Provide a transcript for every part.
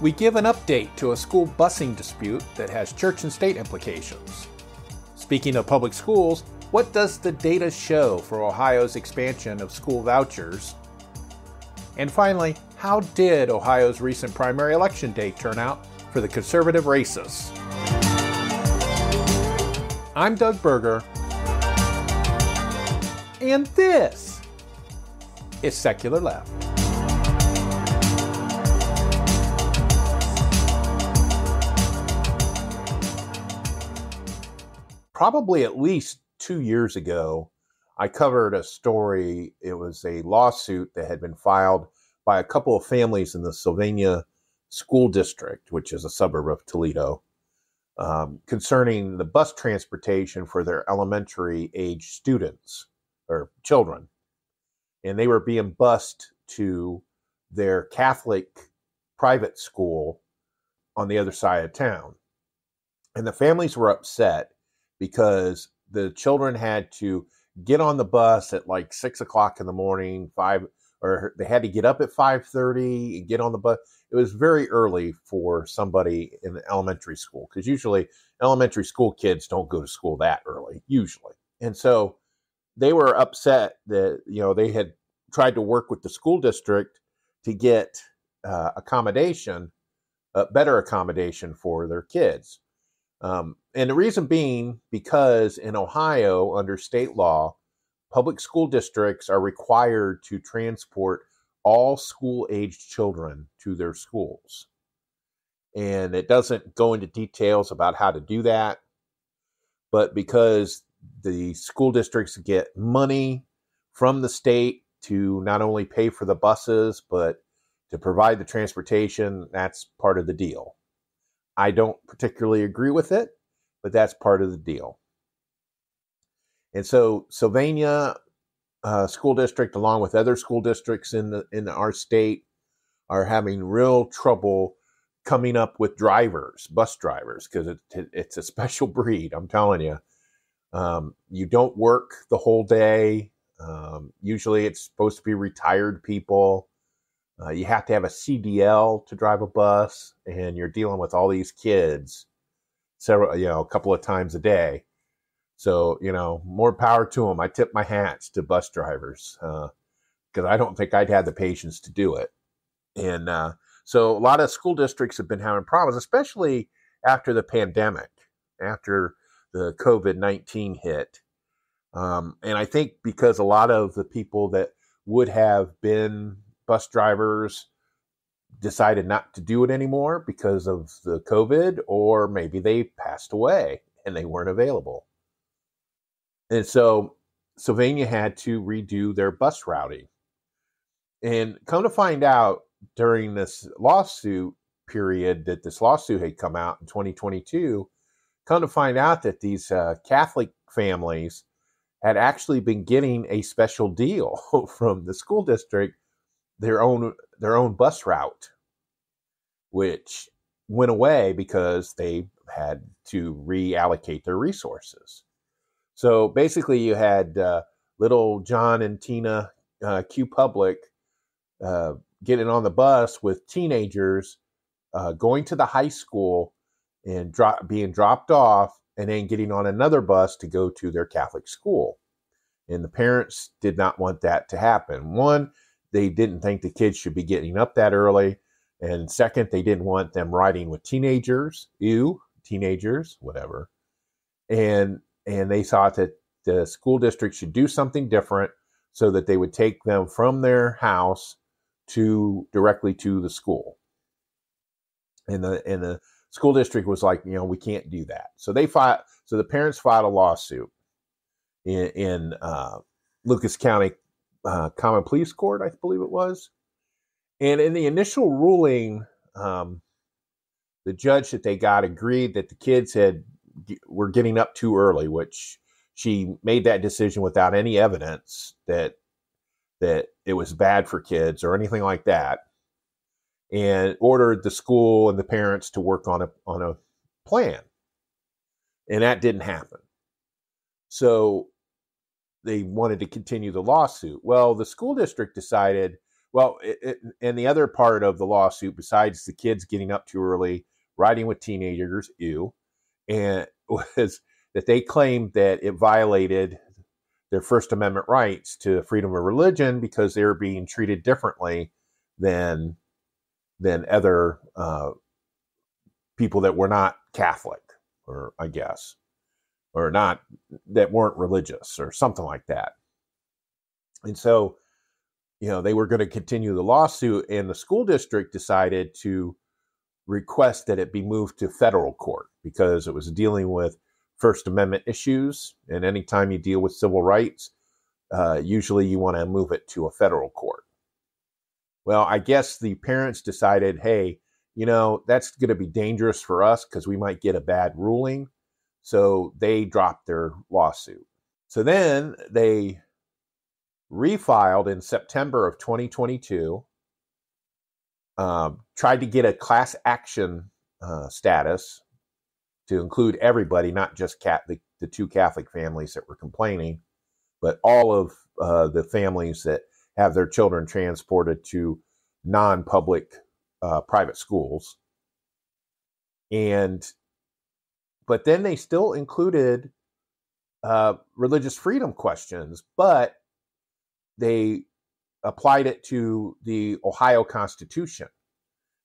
we give an update to a school busing dispute that has church and state implications. Speaking of public schools, what does the data show for Ohio's expansion of school vouchers? And finally, how did Ohio's recent primary election day turn out for the conservative races? I'm Doug Berger, and this is Secular Left. Probably at least two years ago, I covered a story. It was a lawsuit that had been filed by a couple of families in the Sylvania School District, which is a suburb of Toledo, um, concerning the bus transportation for their elementary age students or children. And they were being bused to their Catholic private school on the other side of town. And the families were upset because the children had to get on the bus at like six o'clock in the morning, five, or they had to get up at five thirty, and get on the bus. It was very early for somebody in elementary school because usually elementary school kids don't go to school that early, usually. And so they were upset that you know they had tried to work with the school district to get uh, accommodation, uh, better accommodation for their kids. Um, and the reason being because in Ohio, under state law, public school districts are required to transport all school aged children to their schools. And it doesn't go into details about how to do that. But because the school districts get money from the state to not only pay for the buses, but to provide the transportation, that's part of the deal. I don't particularly agree with it, but that's part of the deal. And so Sylvania uh, School District, along with other school districts in the in our state, are having real trouble coming up with drivers, bus drivers, because it, it's a special breed. I'm telling you, um, you don't work the whole day. Um, usually, it's supposed to be retired people. Uh, you have to have a CDL to drive a bus, and you're dealing with all these kids several, you know, a couple of times a day. So, you know, more power to them. I tip my hats to bus drivers because uh, I don't think I'd have the patience to do it. And uh, so, a lot of school districts have been having problems, especially after the pandemic, after the COVID 19 hit. Um, and I think because a lot of the people that would have been bus drivers decided not to do it anymore because of the COVID, or maybe they passed away and they weren't available. And so Sylvania had to redo their bus routing. And come to find out during this lawsuit period that this lawsuit had come out in 2022, come to find out that these uh, Catholic families had actually been getting a special deal from the school district their own their own bus route, which went away because they had to reallocate their resources. So basically, you had uh, little John and Tina uh, Q Public uh, getting on the bus with teenagers uh, going to the high school and dro- being dropped off, and then getting on another bus to go to their Catholic school. And the parents did not want that to happen. One, they didn't think the kids should be getting up that early. And second, they didn't want them riding with teenagers, ew, teenagers, whatever. And and they thought that the school district should do something different so that they would take them from their house to directly to the school. And the and the school district was like, you know, we can't do that. So they fought. So the parents filed a lawsuit in, in uh, Lucas County uh, Common Pleas Court, I believe it was. And in the initial ruling, um, the judge that they got agreed that the kids had were getting up too early, which she made that decision without any evidence that that it was bad for kids or anything like that, and ordered the school and the parents to work on a on a plan, and that didn't happen. So they wanted to continue the lawsuit. Well, the school district decided, Well, it, it, and the other part of the lawsuit, besides the kids getting up too early, riding with teenagers, ew, and was that they claimed that it violated their First Amendment rights to freedom of religion because they were being treated differently than than other uh, people that were not Catholic, or I guess, or not that weren't religious, or something like that. And so, you know, they were going to continue the lawsuit, and the school district decided to request that it be moved to federal court because it was dealing with First Amendment issues. And anytime you deal with civil rights, uh, usually you want to move it to a federal court. Well, I guess the parents decided, hey, you know, that's going to be dangerous for us because we might get a bad ruling. So they dropped their lawsuit. So then they refiled in September of 2022, um, tried to get a class action uh, status to include everybody, not just cat, the, the two Catholic families that were complaining, but all of uh, the families that have their children transported to non public uh, private schools. And, but then they still included uh, religious freedom questions, but they applied it to the Ohio Constitution,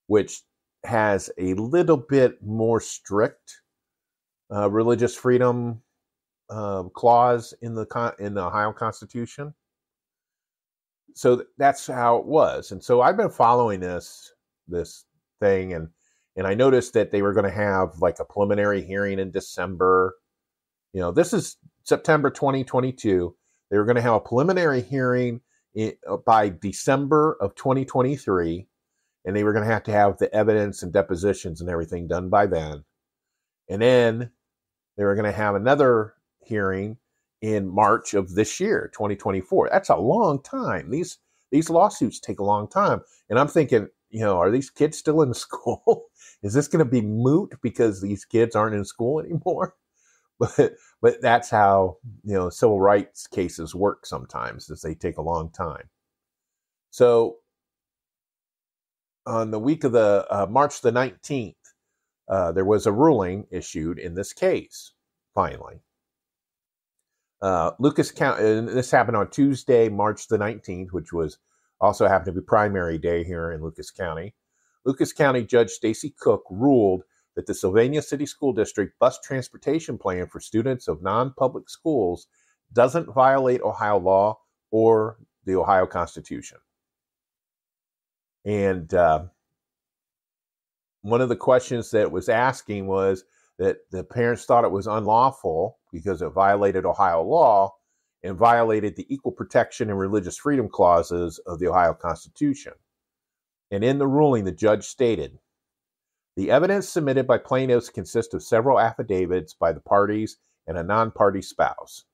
which has a little bit more strict uh, religious freedom uh, clause in the con- in the Ohio Constitution. So th- that's how it was, and so I've been following this this thing, and and I noticed that they were going to have like a preliminary hearing in December. You know, this is September 2022. They were going to have a preliminary hearing in, uh, by December of 2023, and they were going to have to have the evidence and depositions and everything done by then. And then they were going to have another hearing in March of this year, 2024. That's a long time. These these lawsuits take a long time. And I'm thinking, you know, are these kids still in school? Is this going to be moot because these kids aren't in school anymore? But but that's how, you know, civil rights cases work sometimes, is they take a long time. So on the week of the uh, March the 19th, uh, there was a ruling issued in this case, finally. Uh, Lucas County, this happened on Tuesday, March the 19th, which was also happened to be primary day here in Lucas County. Lucas County Judge Stacy Cook ruled that the Sylvania City School District bus transportation plan for students of non public schools doesn't violate Ohio law or the Ohio Constitution. And uh, one of the questions that was asking was that the parents thought it was unlawful because it violated Ohio law and violated the equal protection and religious freedom clauses of the Ohio Constitution. And in the ruling, the judge stated the evidence submitted by plaintiffs consists of several affidavits by the parties and a non party spouse.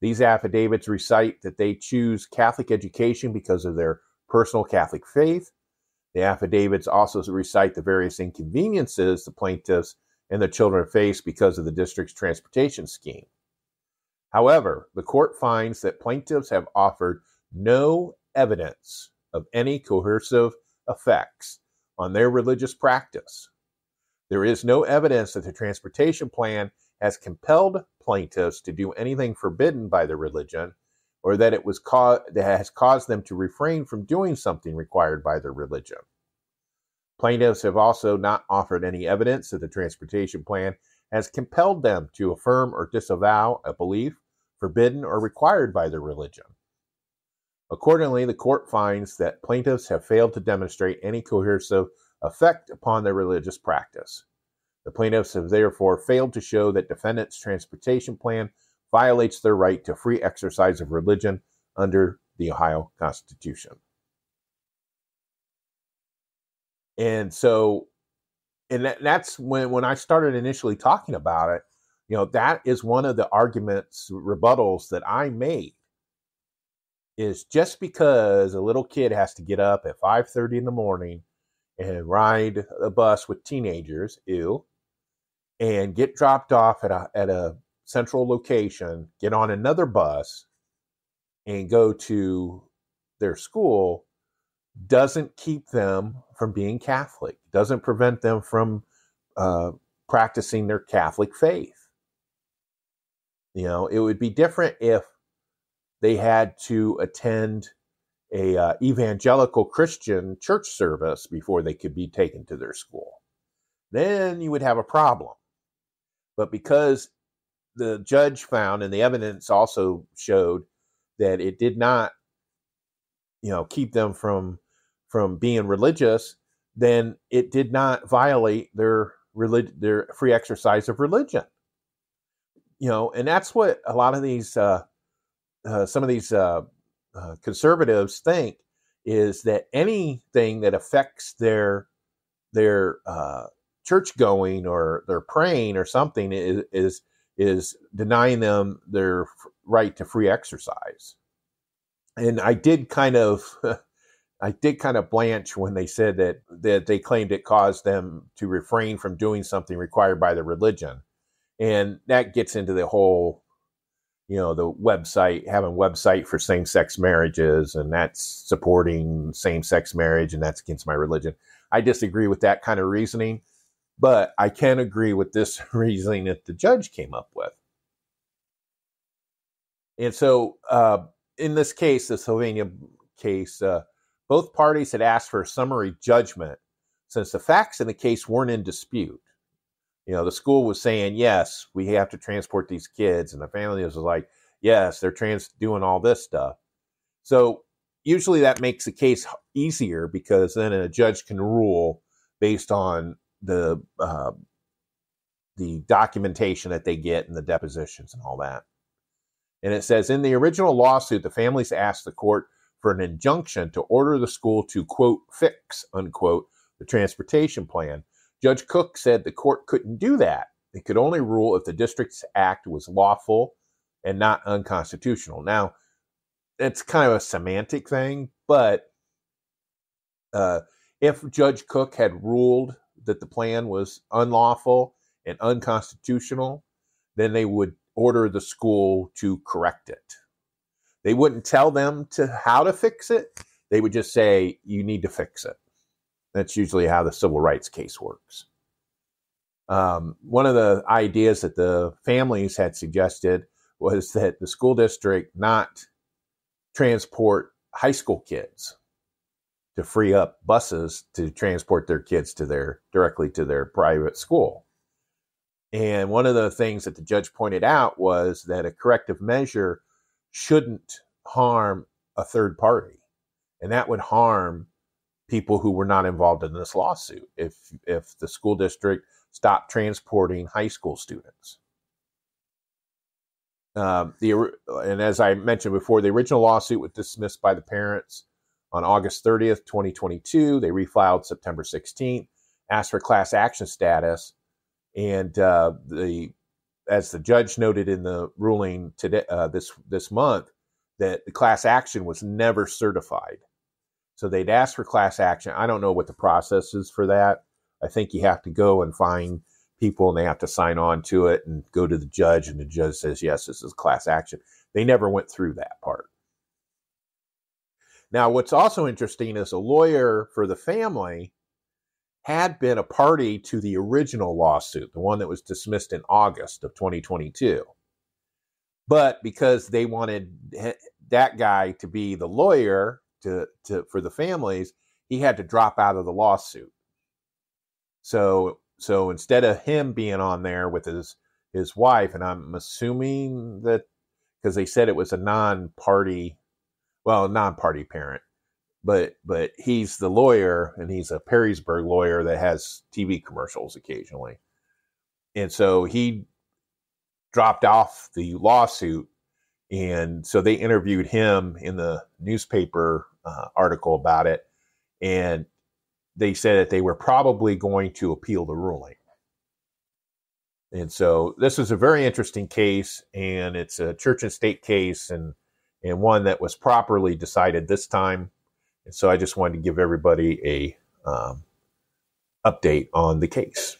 These affidavits recite that they choose Catholic education because of their personal Catholic faith the affidavits also recite the various inconveniences the plaintiffs and their children face because of the district's transportation scheme. However, the court finds that plaintiffs have offered no evidence of any coercive effects on their religious practice. There is no evidence that the transportation plan has compelled plaintiffs to do anything forbidden by their religion or that it was ca- that has caused them to refrain from doing something required by their religion. Plaintiffs have also not offered any evidence that the transportation plan has compelled them to affirm or disavow a belief forbidden or required by their religion. Accordingly, the court finds that plaintiffs have failed to demonstrate any coercive effect upon their religious practice. The plaintiffs have therefore failed to show that defendants' transportation plan violates their right to free exercise of religion under the Ohio Constitution. And so, and that, that's when when I started initially talking about it. You know, that is one of the arguments, rebuttals that I made. Is just because a little kid has to get up at five thirty in the morning and ride a bus with teenagers, ew, and get dropped off at a at a central location, get on another bus, and go to their school doesn't keep them from being Catholic, doesn't prevent them from uh, practicing their Catholic faith. You know, it would be different if they had to attend a uh, evangelical Christian church service before they could be taken to their school. Then you would have a problem. But because the judge found and the evidence also showed that it did not you know keep them from from being religious then it did not violate their relig- their free exercise of religion you know and that's what a lot of these uh, uh, some of these uh, uh conservatives think is that anything that affects their their uh, church going or their praying or something is, is is denying them their right to free exercise. And I did kind of I did kind of blanch when they said that that they claimed it caused them to refrain from doing something required by their religion. And that gets into the whole you know the website having website for same-sex marriages and that's supporting same-sex marriage and that's against my religion. I disagree with that kind of reasoning but I can agree with this reasoning that the judge came up with. And so, uh, in this case, the Sylvania case, uh, both parties had asked for a summary judgment since the facts in the case weren't in dispute. You know, the school was saying, yes, we have to transport these kids, and the family was like, yes, they're trans doing all this stuff. So, usually that makes the case easier because then a judge can rule based on the uh, the documentation that they get and the depositions and all that. And it says in the original lawsuit, the families asked the court for an injunction to order the school to quote fix unquote the transportation plan. Judge Cook said the court couldn't do that. It could only rule if the district's act was lawful and not unconstitutional. Now, it's kind of a semantic thing, but uh, if Judge Cook had ruled that the plan was unlawful and unconstitutional, then they would order the school to correct it. They wouldn't tell them to how to fix it. They would just say, you need to fix it. That's usually how the civil rights case works. Um, one of the ideas that the families had suggested was that the school district not transport high school kids to free up buses to transport their kids to their directly to their private school. And one of the things that the judge pointed out was that a corrective measure shouldn't harm a third party. And that would harm people who were not involved in this lawsuit if if the school district stopped transporting high school students. Um, the and as I mentioned before, the original lawsuit was dismissed by the parents on August 30th, 2022. They refiled September 16th, asked for class action status, and uh, the as the judge noted in the ruling today uh, this this month that the class action was never certified. So they'd ask for class action. I don't know what the process is for that. I think you have to go and find people and they have to sign on to it and go to the judge and the judge says yes this is class action. They never went through that part. Now, what's also interesting is a lawyer for the family had been a party to the original lawsuit, the one that was dismissed in August of 2022. But because they wanted that guy to be the lawyer to, to for the families, he had to drop out of the lawsuit. So so instead of him being on there with his his wife, and I'm assuming that because they said it was a non-party well, non-party parent, but but he's the lawyer and he's a Perrysburg lawyer that has TV commercials occasionally, and so he dropped off the lawsuit, and so they interviewed him in the newspaper uh, article about it, and they said that they were probably going to appeal the ruling. And so this is a very interesting case, and it's a church and state case, and and one that was properly decided this time. And so I just wanted to give everybody a um, update on the case.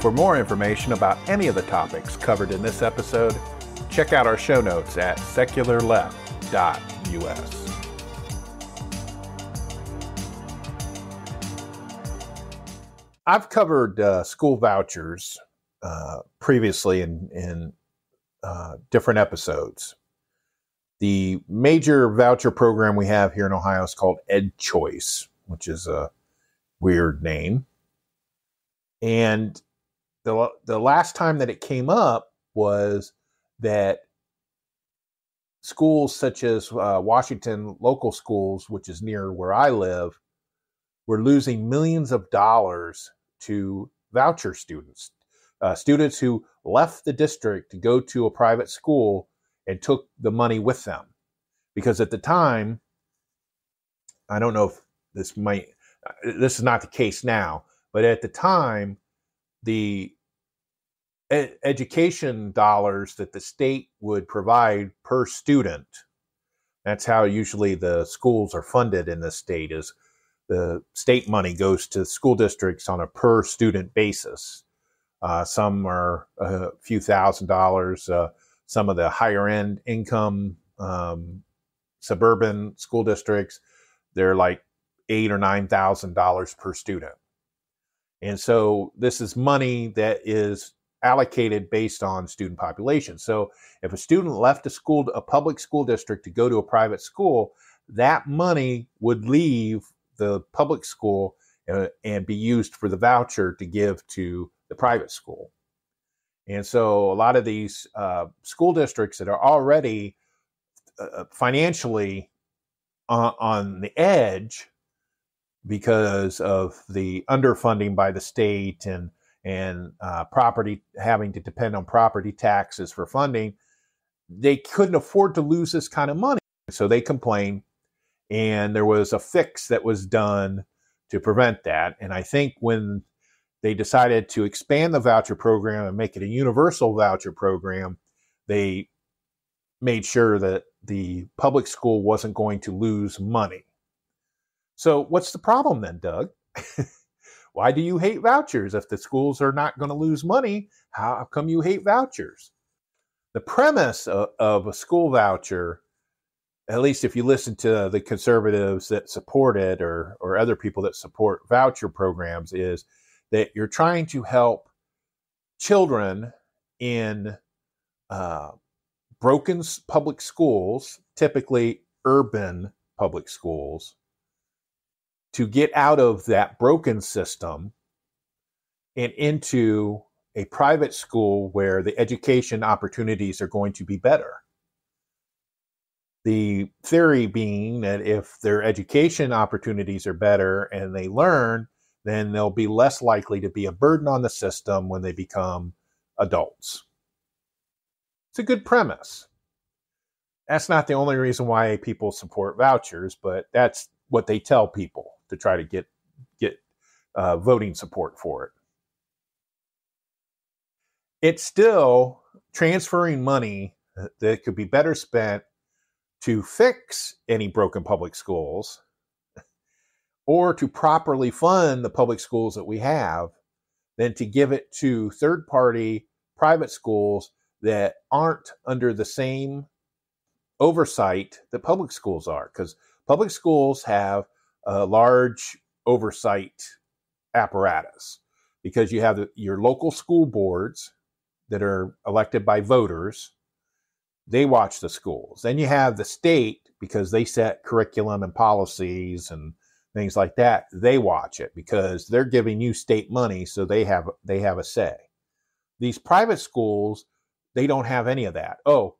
For more information about any of the topics covered in this episode, Check out our show notes at secularleft.us. I've covered uh, school vouchers uh, previously in, in uh, different episodes. The major voucher program we have here in Ohio is called Ed Choice, which is a weird name. And the, the last time that it came up was that schools such as uh, Washington local schools, which is near where I live, were losing millions of dollars to voucher students, uh, students who left the district to go to a private school and took the money with them. Because at the time, I don't know if this might, uh, this is not the case now, but at the time, the ed- education dollars that the state would provide per student, that's how usually the schools are funded in the state is the state money goes to school districts on a per student basis. Uh, some are a few thousand dollars. Uh, some of the higher end income um, suburban school districts, they're like eight or nine thousand dollars per student. And so this is money that is allocated based on student population. So if a student left a school, a public school district to go to a private school, that money would leave the public school uh, and be used for the voucher to give to the private school. And so a lot of these uh, school districts that are already uh, uh financially on, on the edge because of the underfunding by the state and and uh, property having to depend on property taxes for funding, they couldn't afford to lose this kind of money. So they complained and there was a fix that was done to prevent that. And I think when they decided to expand the voucher program and make it a universal voucher program, they made sure that the public school wasn't going to lose money. So, what's the problem then, Doug? Why do you hate vouchers? If the schools are not going to lose money, how come you hate vouchers? The premise of, of a school voucher at least if you listen to the conservatives that support it or or other people that support voucher programs is that you're trying to help children in uh, broken public schools, typically urban public schools, to get out of that broken system and into a private school where the education opportunities are going to be better. The theory being that if their education opportunities are better and they learn, then they'll be less likely to be a burden on the system when they become adults. It's a good premise. That's not the only reason why people support vouchers, but that's what they tell people to try to get get uh, voting support for it. It's still transferring money that could be better spent to fix any broken public schools or to properly fund the public schools that we have than to give it to third party private schools that aren't under the same oversight that public schools are because public schools have a large oversight apparatus because you have your local school boards that are elected by voters they watch the schools. Then you have the state because they set curriculum and policies and things like that. They watch it because they're giving you state money, so they have they have a say. These private schools, they don't have any of that. Oh,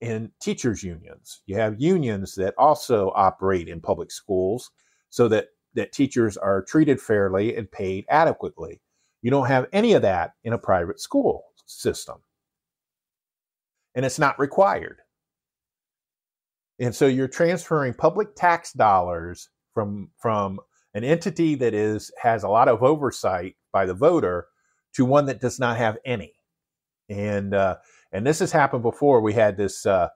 in teachers unions, you have unions that also operate in public schools so that that teachers are treated fairly and paid adequately. You don't have any of that in a private school system and it's not required. And so you're transferring public tax dollars from from an entity that is has a lot of oversight by the voter to one that does not have any. And uh, and this has happened before. We had this uh,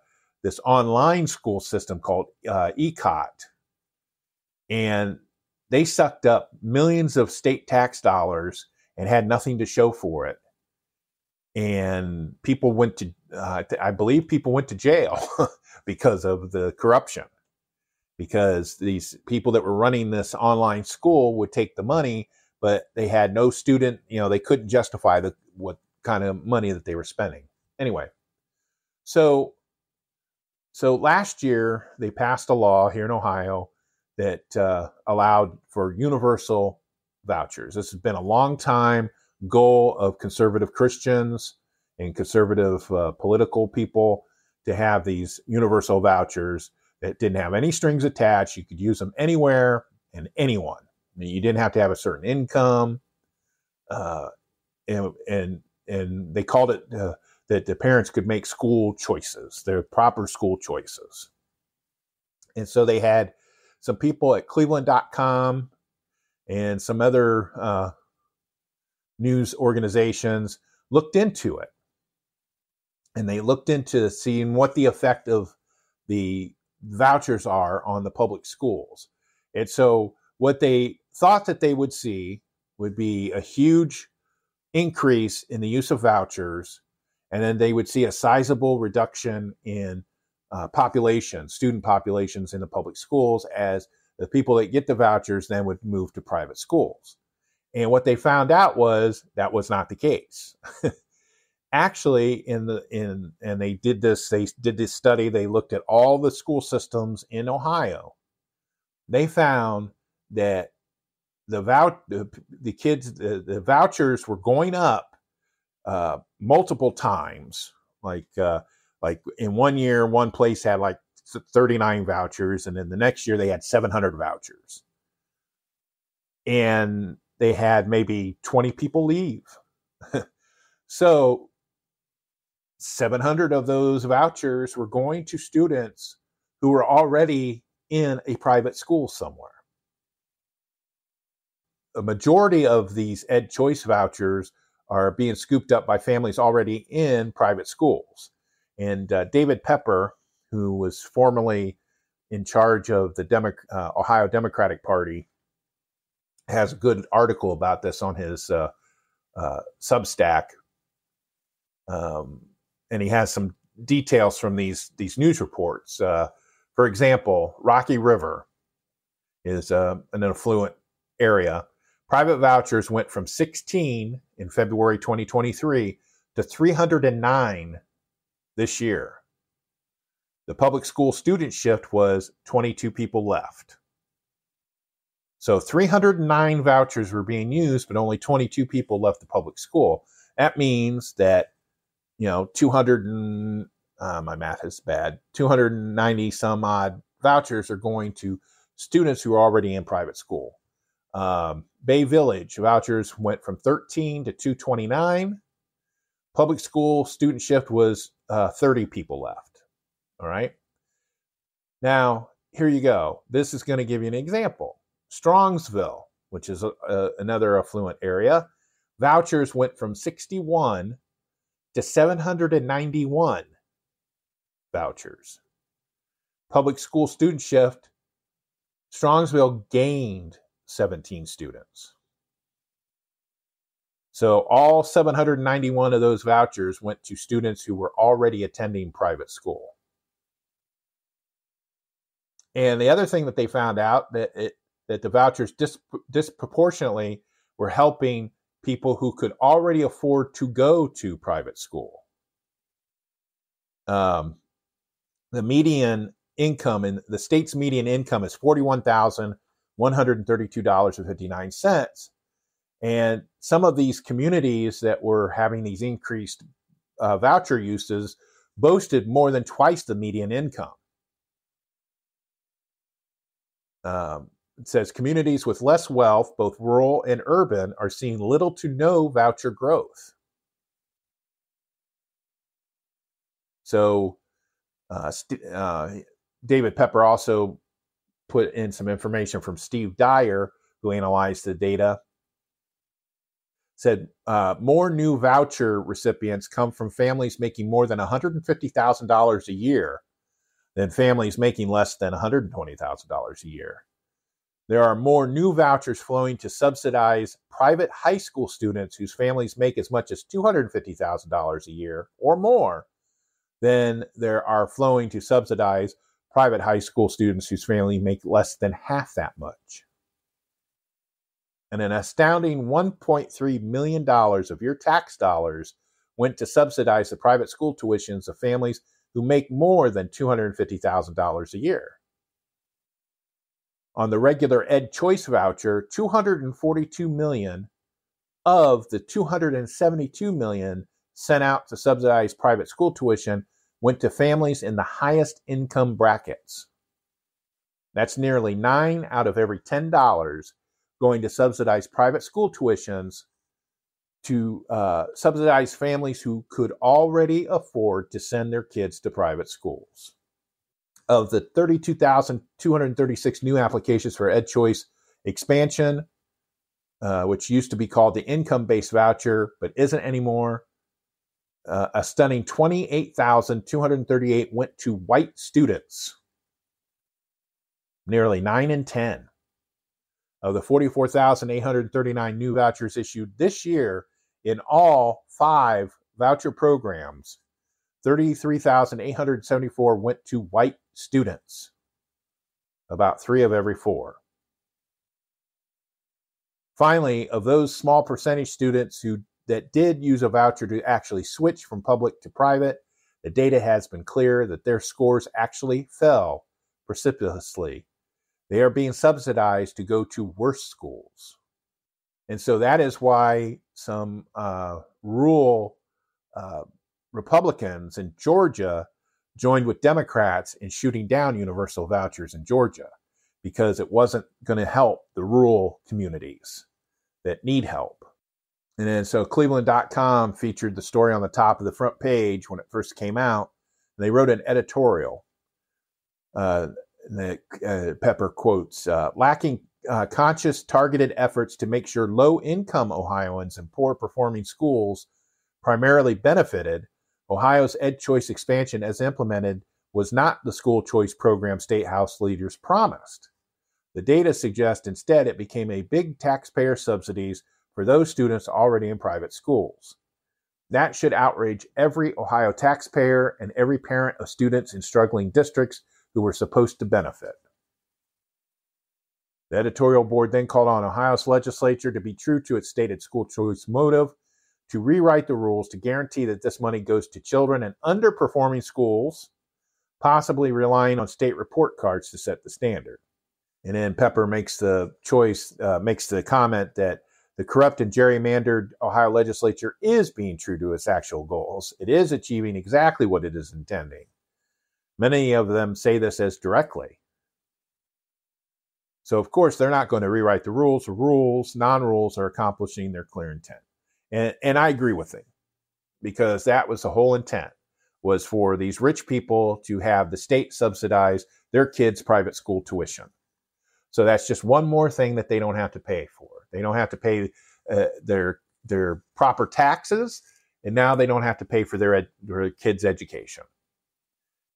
this online school system called uh, ECOT, and they sucked up millions of state tax dollars and had nothing to show for it and people went to uh, i believe people went to jail because of the corruption because these people that were running this online school would take the money but they had no student, you know, they couldn't justify the what kind of money that they were spending. Anyway, so so last year they passed a law here in Ohio that uh, allowed for universal vouchers. This has been a long time goal of conservative Christians and conservative uh, political people to have these universal vouchers that didn't have any strings attached. You could use them anywhere and anyone. I mean, you didn't have to have a certain income, uh, and and and they called it uh, that the parents could make school choices, their proper school choices. And so they had some people at Cleveland.com and some other uh, news organizations looked into it. And they looked into seeing what the effect of the vouchers are on the public schools. And so what they thought that they would see would be a huge increase in the use of vouchers, and then they would see a sizable reduction in uh, population, student populations in the public schools, as the people that get the vouchers then would move to private schools. And what they found out was that was not the case. Actually, in the in and they did this, they did this study, they looked at all the school systems in Ohio. They found that the vouch the, the kids the, the, vouchers were going up uh, multiple times. Like uh, like in one year, one place had like 39 vouchers, and then the next year they had 700 vouchers. And they had maybe 20 people leave. so 700 of those vouchers were going to students who were already in a private school somewhere. A majority of these Ed Choice vouchers are being scooped up by families already in private schools. And uh, David Pepper, who was formerly in charge of the Demo- uh, Ohio Democratic Party, has a good article about this on his uh, uh, Substack, um, and he has some details from these these news reports. Uh, for example, Rocky River is uh, an affluent area. Private vouchers went from 16 in February 2023 to 309 this year. The public school student shift was 22 people left. So 309 vouchers were being used, but only 22 people left the public school. That means that, you know, 200 and uh, my math is bad, 290 some odd vouchers are going to students who are already in private school. Um, Bay Village vouchers went from 13 to 229. Public school student shift was uh, 30 people left. All right. Now, here you go. This is going to give you an example. Strongsville, which is a, a, another affluent area, vouchers went from 61 to 791 vouchers. Public school student shift, Strongsville gained 17 students. So all 791 of those vouchers went to students who were already attending private school. And the other thing that they found out that it, that the vouchers dis- disproportionately were helping people who could already afford to go to private school. Um, the median income in the state's median income is $41,132.59. And some of these communities that were having these increased uh, voucher uses boasted more than twice the median income. Um, it says communities with less wealth, both rural and urban, are seeing little to no voucher growth. So, uh, St- uh, David Pepper also put in some information from Steve Dyer, who analyzed the data. Said uh, more new voucher recipients come from families making more than $150,000 a year than families making less than $120,000 a year. There are more new vouchers flowing to subsidize private high school students whose families make as much as $250,000 a year or more than there are flowing to subsidize private high school students whose family make less than half that much. And an astounding $1.3 million of your tax dollars went to subsidize the private school tuitions of families who make more than $250,000 a year. On the regular Ed Choice voucher, 242 million of the 272 million sent out to subsidize private school tuition went to families in the highest income brackets. That's nearly 9 out of every $10 going to subsidize private school tuitions to uh, subsidize families who could already afford to send their kids to private schools. Of the 32,236 new applications for EdChoice expansion, uh, which used to be called the income based voucher but isn't anymore, uh, a stunning 28,238 went to white students, nearly 9 in 10. Of the 44,839 new vouchers issued this year in all five voucher programs, 33,874 went to white students, about three of every four. Finally, of those small percentage students who that did use a voucher to actually switch from public to private, the data has been clear that their scores actually fell precipitously. They are being subsidized to go to worse schools. And so that is why some uh, rural uh, Republicans in Georgia joined with Democrats in shooting down universal vouchers in Georgia because it wasn't going to help the rural communities that need help. And then so Cleveland.com featured the story on the top of the front page when it first came out. And they wrote an editorial. Uh, that uh, Pepper quotes uh, lacking uh, conscious, targeted efforts to make sure low income Ohioans and poor performing schools primarily benefited, Ohio's Ed Choice expansion, as implemented, was not the school choice program state house leaders promised. The data suggest instead it became a big taxpayer subsidies for those students already in private schools. That should outrage every Ohio taxpayer and every parent of students in struggling districts who were supposed to benefit. The editorial board then called on Ohio's legislature to be true to its stated school choice motive, to rewrite the rules to guarantee that this money goes to children in underperforming schools, possibly relying on state report cards to set the standard. And then Pepper makes the choice, uh, makes the comment that the corrupt and gerrymandered Ohio legislature is being true to its actual goals. It is achieving exactly what it is intending. Many of them say this as directly. So, of course, they're not going to rewrite the rules. Rules, non rules, are accomplishing their clear intent. And, and I agree with it because that was the whole intent was for these rich people to have the state subsidize their kids' private school tuition. So that's just one more thing that they don't have to pay for. They don't have to pay uh, their their proper taxes, and now they don't have to pay for their, ed- their kids' education.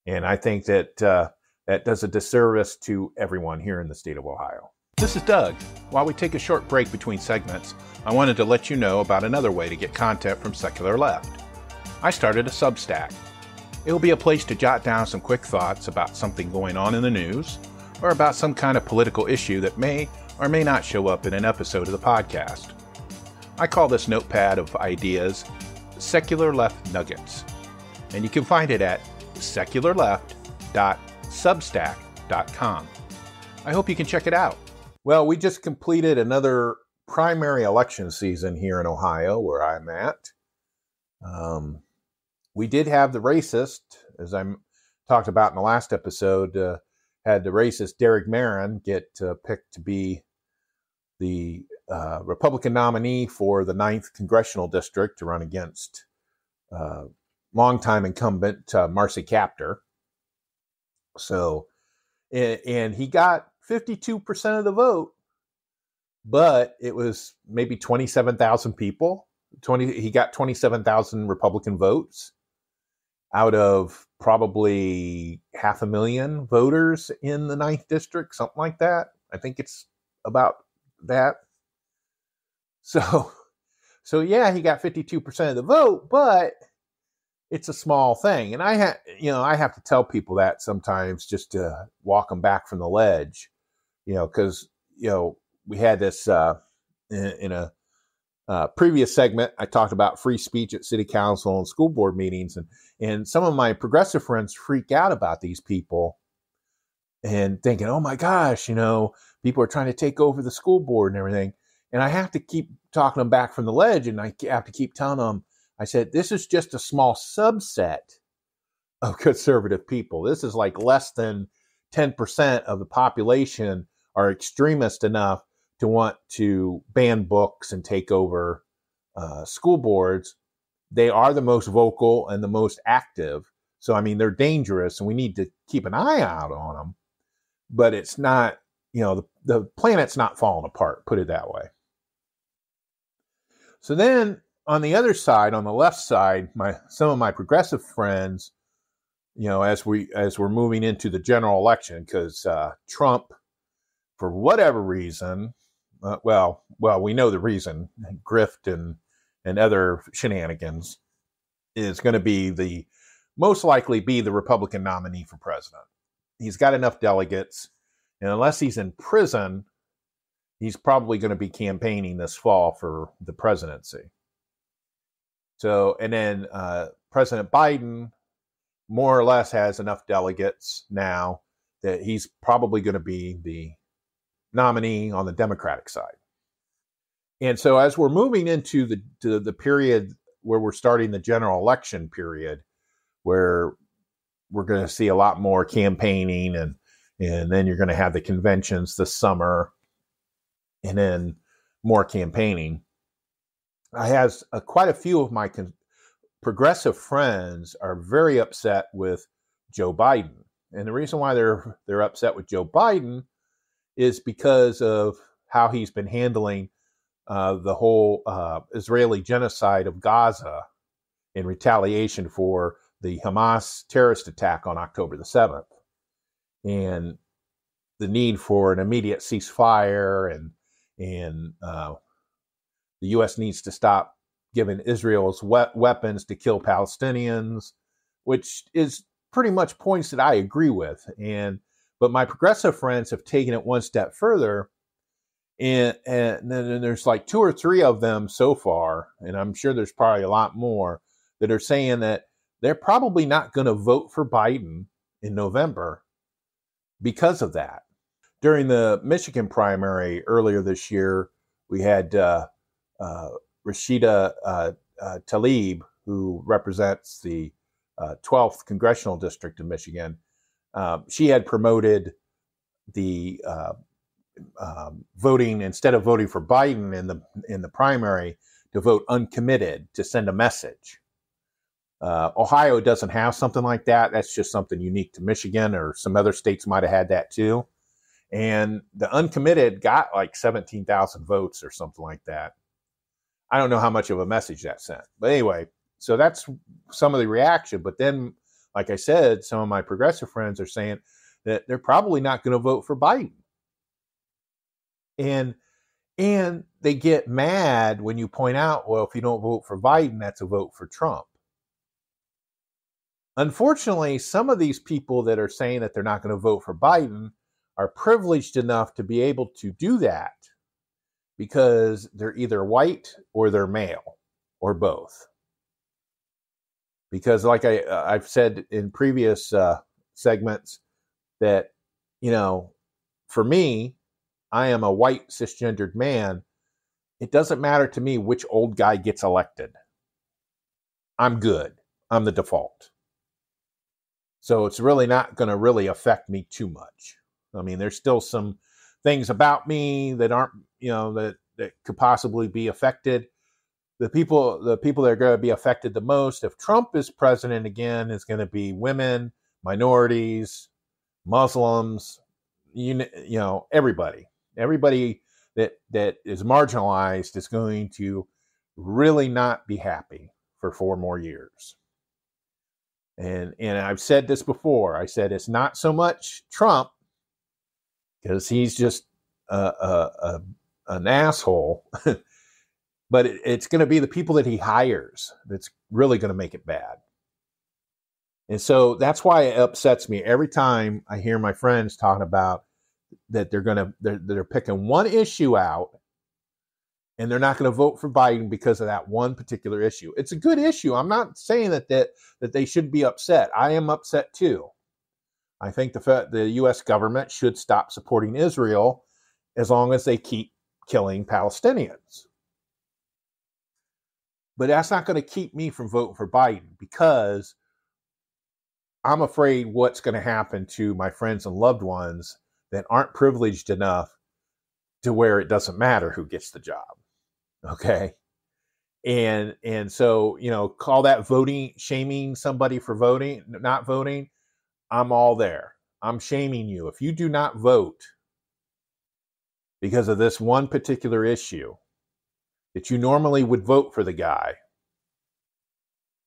And I think that uh, that does a disservice to everyone here in the state of Ohio. This is Doug. While we take a short break between segments, I wanted to let you know about another way to get content from Secular Left. I started a Substack. It will be a place to jot down some quick thoughts about something going on in the news or about some kind of political issue that may or may not show up in an episode of the podcast. I call this notepad of ideas Secular Left Nuggets, and you can find it at secularleft.substack.com. I hope you can check it out. Well, we just completed another primary election season here in Ohio, where I'm at. Um, we did have the racist, as I talked about in the last episode, uh, had the racist Derek Merrin get uh, picked to be the uh, Republican nominee for the 9th congressional district to run against uh, longtime incumbent uh, Marcy Kaptur. So, and, and he got 52% of the vote, but it was maybe 27,000 people. 20 he got 27,000 Republican votes out of probably half a million voters in the ninth district, something like that. I think it's about that. So, so yeah, he got 52% of the vote, but it's a small thing. And I have, you know, I have to tell people that sometimes just to walk them back from the ledge, you know, because, you know, we had this, uh, in, in a uh, previous segment, I talked about free speech at city council and school board meetings, and and some of my progressive friends freak out about these people and thinking, "Oh my gosh, you know, people are trying to take over the school board and everything." And I have to keep talking them back from the ledge, and I have to keep telling them, I said, "This is just a small subset of conservative people. This is like less than ten percent of the population are extremist enough to want to ban books and take over uh, school boards, they are the most vocal and the most active. So, I mean, they're dangerous and we need to keep an eye out on them. But it's not, you know, the, the planet's not falling apart, put it that way. So then on the other side, on the left side, my some of my progressive friends, you know, as we as we're moving into the general election, because uh, Trump, for whatever reason, uh, well, well, we know the reason grift and and other shenanigans is going to be the most likely be the Republican nominee for president. He's got enough delegates, and unless he's in prison, he's probably going to be campaigning this fall for the presidency. So, and then uh, President Biden more or less has enough delegates now that he's probably going to be the nominee on the Democratic side. And so as we're moving into the the period where we're starting the general election period, where we're going to see a lot more campaigning and and then you're going to have the conventions this summer and then more campaigning. I has uh, quite a few of my con- progressive friends are very upset with Joe Biden. And the reason why they're they're upset with Joe Biden is because of how he's been handling uh, the whole uh, Israeli genocide of Gaza in retaliation for the Hamas terrorist attack on October the 7th. And the need for an immediate ceasefire and and uh, the U.S. needs to stop giving Israel's we- weapons to kill Palestinians, which is pretty much points that I agree with. And but my progressive friends have taken it one step further. And, and then there's like two or three of them so far, and I'm sure there's probably a lot more that are saying that they're probably not going to vote for Biden in November because of that. During the Michigan primary earlier this year, we had uh, Rashida uh, uh Tlaib, who represents the 12th uh, congressional district in Michigan, um, she had promoted the uh, um, voting instead of voting for Biden in the in the primary to vote uncommitted to send a message. Uh, Ohio doesn't have something like that. That's just something unique to Michigan, or some other states might have had that too. And the uncommitted got like 17,000 votes or something like that. I don't know how much of a message that sent. But anyway, so that's some of the reaction. But then like I said, some of my progressive friends are saying that they're probably not going to vote for Biden. And and they get mad when you point out, well, if you don't vote for Biden, that's a vote for Trump. Unfortunately, some of these people that are saying that they're not going to vote for Biden are privileged enough to be able to do that because they're either white or they're male or both. Because like I uh, I've said in previous uh, segments that you know for me I am a white cisgendered man. It doesn't matter to me which old guy gets elected. I'm good. I'm the default. So it's really not going to really affect me too much. I mean there's still some things about me that aren't you know that that could possibly be affected the people the people that are going to be affected the most if Trump is president again is going to be women, minorities, Muslims, you, you know everybody. Everybody that that is marginalized is going to really not be happy for four more years. And and I've said this before. I said it's not so much Trump because he's just a, a, a an asshole but it, it's going to be the people that he hires that's really going to make it bad. And so that's why it upsets me every time I hear my friends talking about that they're going to they're, they're picking one issue out and they're not going to vote for Biden because of that one particular issue. It's a good issue. I'm not saying that that that they should be upset. I am upset too. I think the the U.S. government should stop supporting Israel as long as they keep killing Palestinians. But that's not going to keep me from voting for Biden because I'm afraid what's going to happen to my friends and loved ones that aren't privileged enough to where it doesn't matter who gets the job. Okay. And and so, you know, call that voting shaming somebody for voting, not voting. I'm all there. I'm shaming you. If you do not vote because of this one particular issue that you normally would vote for the guy,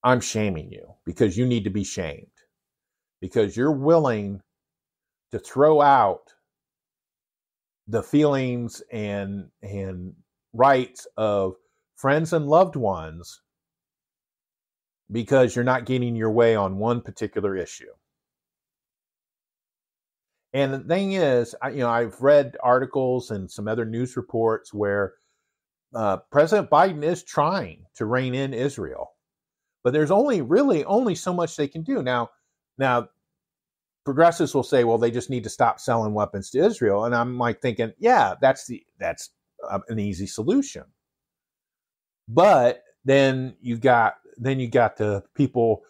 I'm shaming you because you need to be shamed because you're willing to throw out the feelings and and rights of friends and loved ones because you're not getting your way on one particular issue. And the thing is, I, you know, I've read articles and some other news reports where uh, President Biden is trying to rein in Israel, but there's only really only so much they can do now. Now, progressives will say, well, they just need to stop selling weapons to Israel. And I'm like thinking, yeah, that's the that's um, an easy solution. But then you got then you got the people,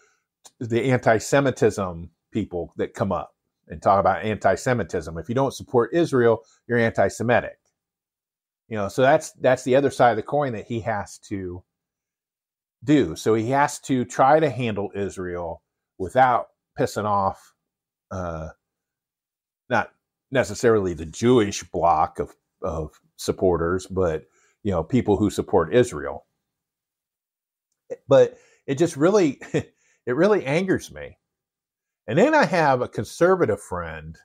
the anti-Semitism people that come up and talk about anti-Semitism. If you don't support Israel, you're anti-Semitic. You know, so that's that's the other side of the coin that he has to do. So he has to try to handle Israel without pissing off uh, not necessarily the Jewish bloc of of supporters, but you know people who support Israel. But it just really it really angers me. And then I have a conservative friend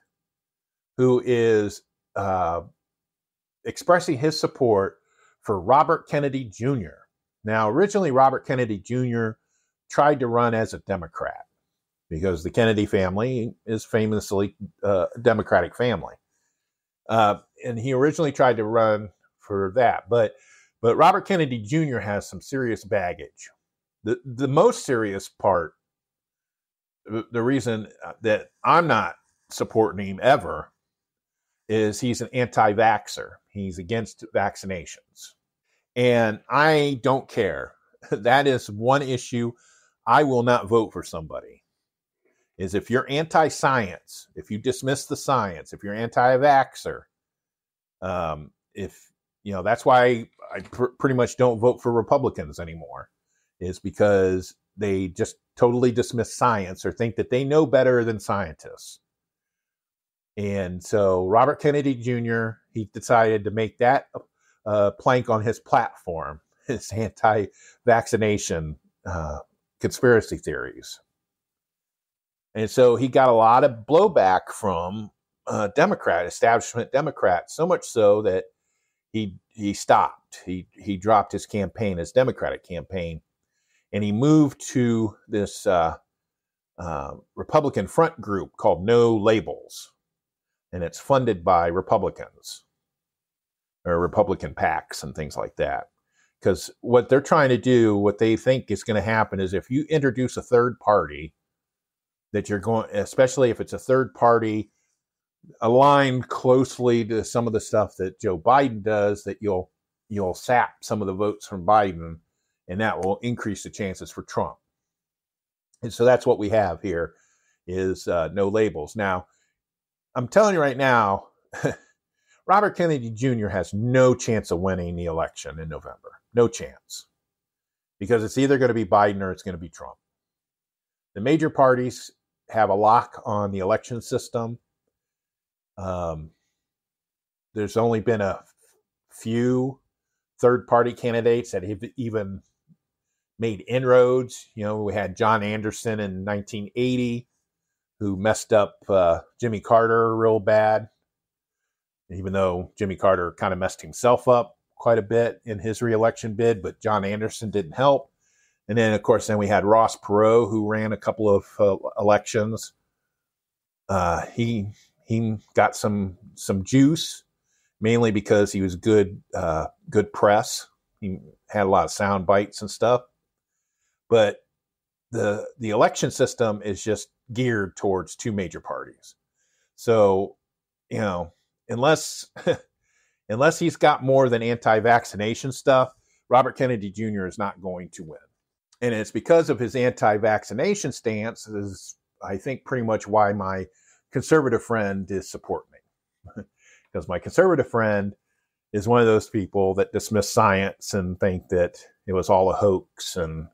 who is uh, expressing his support for Robert Kennedy Jr. Now, originally, Robert Kennedy Jr. tried to run as a Democrat because the Kennedy family is famously uh, a Democratic family. Uh, and he originally tried to run for that, but but Robert Kennedy Jr. has some serious baggage. The the most serious part, the reason uh, that I'm not supporting him ever, is he's an anti-vaxer. He's against vaccinations, and I don't care. That is one issue. I will not vote for somebody is if you're anti-science, if you dismiss the science, if you're anti-vaxxer, um, if you know that's why I pr- pretty much don't vote for Republicans anymore, is because they just totally dismiss science or think that they know better than scientists. And so Robert Kennedy Jr. he decided to make that uh, plank on his platform, his anti-vaccination uh, conspiracy theories. And so he got a lot of blowback from uh, Democrat establishment Democrats, so much so that he he stopped. He he dropped his campaign, his Democratic campaign, and he moved to this uh, uh, Republican front group called No Labels, and it's funded by Republicans or Republican PACs and things like that. Because what they're trying to do, what they think is going to happen, is if you introduce a third party that you're going, especially if it's a third party aligned closely to some of the stuff that Joe Biden does, that you'll you'll sap some of the votes from Biden, and that will increase the chances for Trump. And so that's what we have here is uh, no labels. Now, I'm telling you right now, Robert Kennedy Jr. has no chance of winning the election in November. No chance. Because it's either going to be Biden or it's going to be Trump. The major parties have a lock on the election system. Um, there's only been a few third party candidates that have even made inroads. You know, we had John Anderson in 1980 who messed up uh, Jimmy Carter real bad, even though Jimmy Carter kind of messed himself up quite a bit in his reelection bid, but John Anderson didn't help. And then, of course, then we had Ross Perot, who ran a couple of uh, elections. Uh, he he got some some juice, mainly because he was good, uh, good press. He had a lot of sound bites and stuff. But the the election system is just geared towards two major parties. So, you know, unless unless he's got more than anti-vaccination stuff, Robert Kennedy Jr. is not going to win. And it's because of his anti-vaccination stance is I think pretty much why my conservative friend is supporting me. because my conservative friend is one of those people that dismiss science and think that it was all a hoax and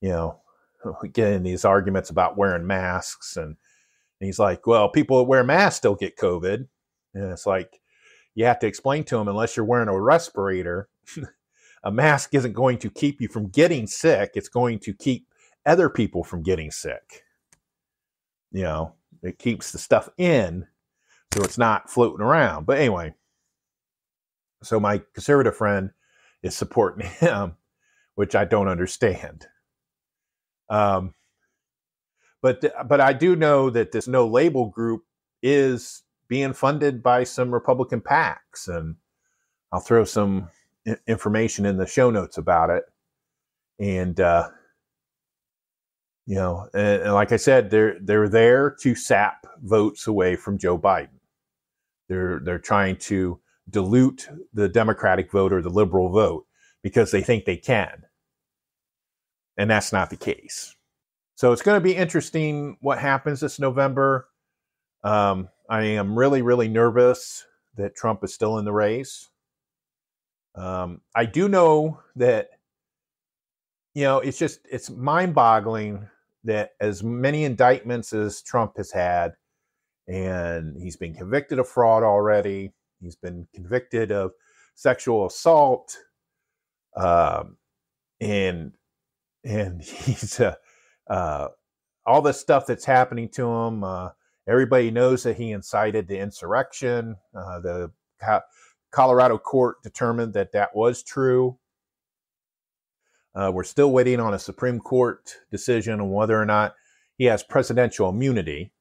you know getting these arguments about wearing masks and, and he's like well people that wear masks still get covid. And it's like you have to explain to them unless you're wearing a respirator a mask isn't going to keep you from getting sick it's going to keep other people from getting sick. You know it keeps the stuff in so it's not floating around. But anyway so my conservative friend is supporting him which i don't understand um, but but I do know that this no label group is being funded by some Republican PACs, and I'll throw some information in the show notes about it. And uh, you know, and, and like I said, they're they're there to sap votes away from Joe Biden. They're they're trying to dilute the Democratic vote or the liberal vote because they think they can. And that's not the case. So it's going to be interesting what happens this November. Um, I am really, really nervous that Trump is still in the race. Um, I do know that, you know, it's just, it's mind boggling that as many indictments as Trump has had, and he's been convicted of fraud already, he's been convicted of sexual assault, um, and and he's uh, uh, all the stuff that's happening to him. Uh, everybody knows that he incited the insurrection. Uh, the Co- Colorado court determined that that was true. Uh, we're still waiting on a Supreme Court decision on whether or not he has presidential immunity,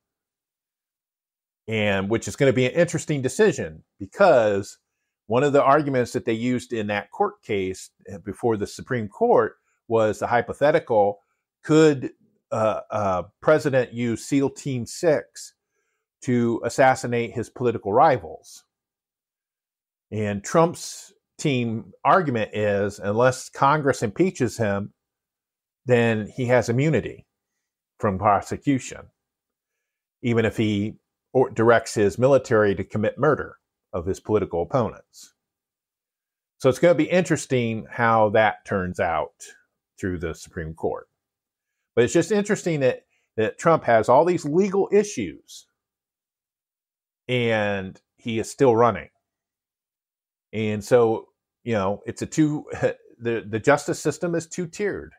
and which is going to be an interesting decision because one of the arguments that they used in that court case uh, before the Supreme Court was the hypothetical could uh, uh, president use SEAL Team Six to assassinate his political rivals? And Trump's team argument is unless Congress impeaches him, then he has immunity from prosecution, even if he directs his military to commit murder of his political opponents. So it's going to be interesting how that turns out through the Supreme Court. But it's just interesting that, that Trump has all these legal issues and he is still running. And so, you know, it's a two the, the justice system is two tiered.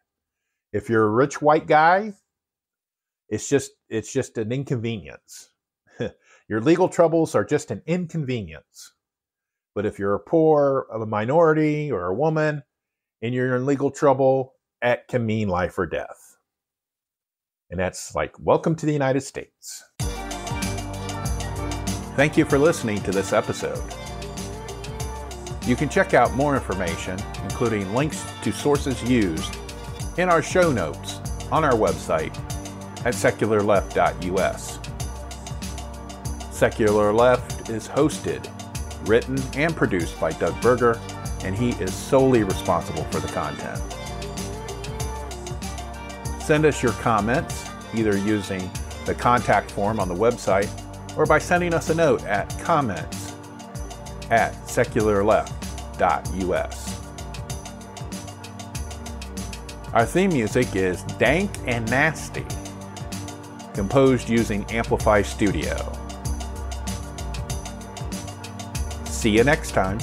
If you're a rich white guy, it's just it's just an inconvenience. Your legal troubles are just an inconvenience. But if you're a poor, a minority, or a woman, and you're in legal trouble, it can mean life or death. And that's like, welcome to the United States. Thank you for listening to this episode. You can check out more information, including links to sources used, in our show notes on our website at secularleft.us. Secular Left is hosted, written, and produced by Doug Berger, and he is solely responsible for the content. Send us your comments either using the contact form on the website or by sending us a note at comments at secularleft.us. Our theme music is Dank and Nasty, composed using Ampify Studio. See you next time.